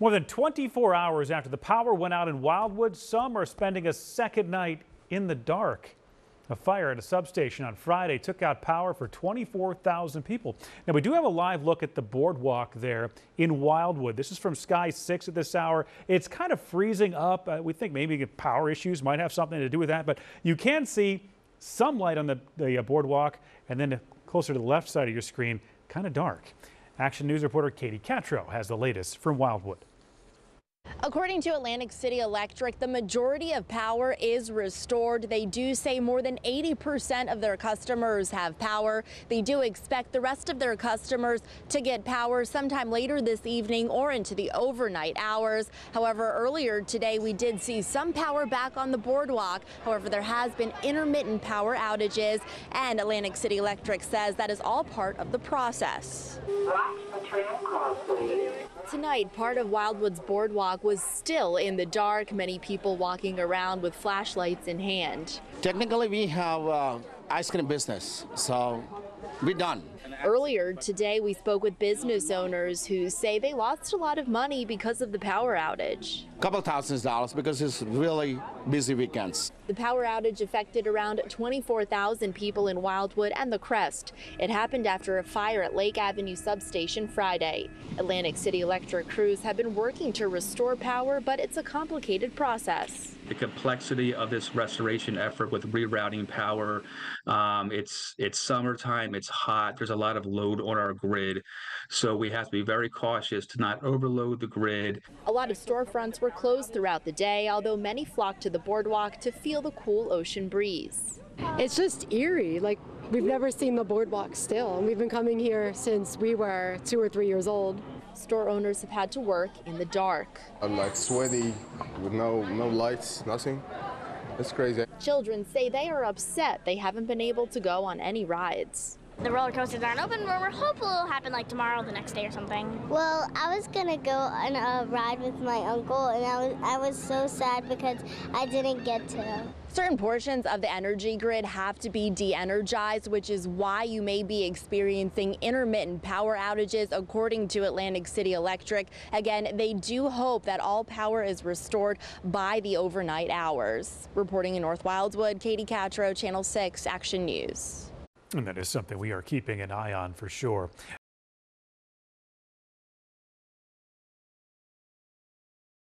More than 24 hours after the power went out in Wildwood, some are spending a second night in the dark. A fire at a substation on Friday took out power for 24,000 people. Now, we do have a live look at the boardwalk there in Wildwood. This is from Sky 6 at this hour. It's kind of freezing up. Uh, we think maybe power issues might have something to do with that, but you can see some light on the, the uh, boardwalk and then closer to the left side of your screen, kind of dark. Action News reporter Katie Katro has the latest from Wildwood. According to Atlantic City Electric, the majority of power is restored. They do say more than 80% of their customers have power. They do expect the rest of their customers to get power sometime later this evening or into the overnight hours. However, earlier today, we did see some power back on the boardwalk. However, there has been intermittent power outages, and Atlantic City Electric says that is all part of the process. Tonight, part of Wildwood's boardwalk was still in the dark, many people walking around with flashlights in hand. Technically, we have uh, ice cream business, so we're done. Earlier today, we spoke with business owners who say they lost a lot of money because of the power outage. A couple thousands dollars because it's really busy weekends. The power outage affected around 24,000 people in Wildwood and the Crest. It happened after a fire at Lake Avenue substation Friday. Atlantic City Electric crews have been working to restore power, but it's a complicated process. The complexity of this restoration effort with rerouting power, um, it's it's summertime, it's hot, there's a lot of load on our grid, so we have to be very cautious to not overload the grid. A lot of storefronts were closed throughout the day, although many flocked to the boardwalk to feel the cool ocean breeze. It's just eerie, like we've never seen the boardwalk still, and we've been coming here since we were two or three years old. Store owners have had to work in the dark. I'm like sweaty with no no lights, nothing. It's crazy. Children say they are upset they haven't been able to go on any rides. The roller coasters aren't open, but we're hopeful it'll happen like tomorrow, the next day, or something. Well, I was gonna go on a ride with my uncle, and I was I was so sad because I didn't get to. Certain portions of the energy grid have to be de-energized, which is why you may be experiencing intermittent power outages, according to Atlantic City Electric. Again, they do hope that all power is restored by the overnight hours. Reporting in North Wildwood, Katie Katro, Channel 6 Action News. And that is something we are keeping an eye on for sure.